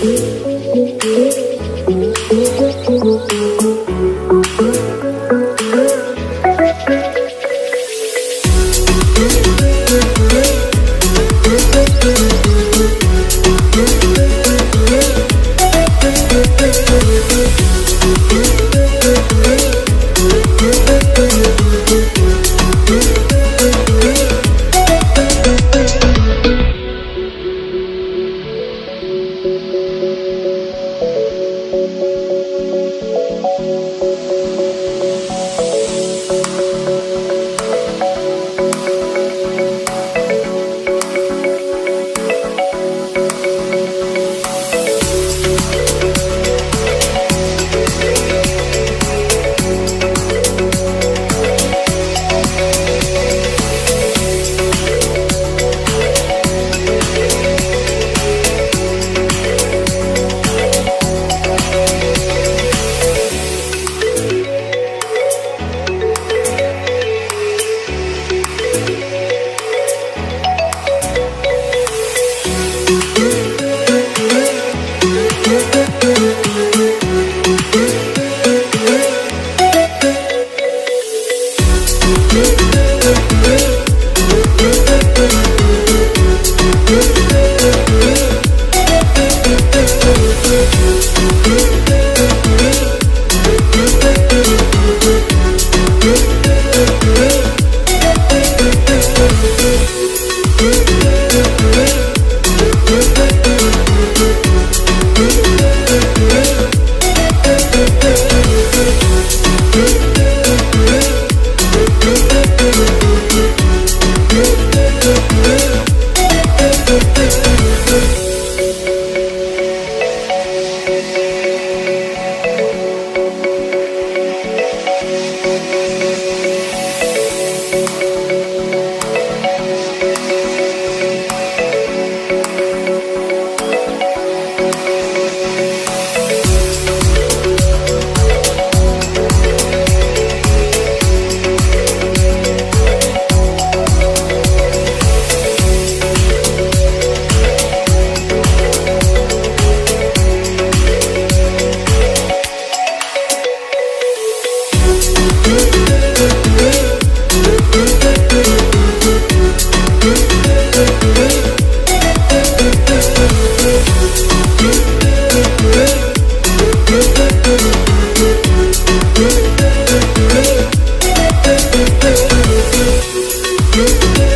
Thank you. Thank Thank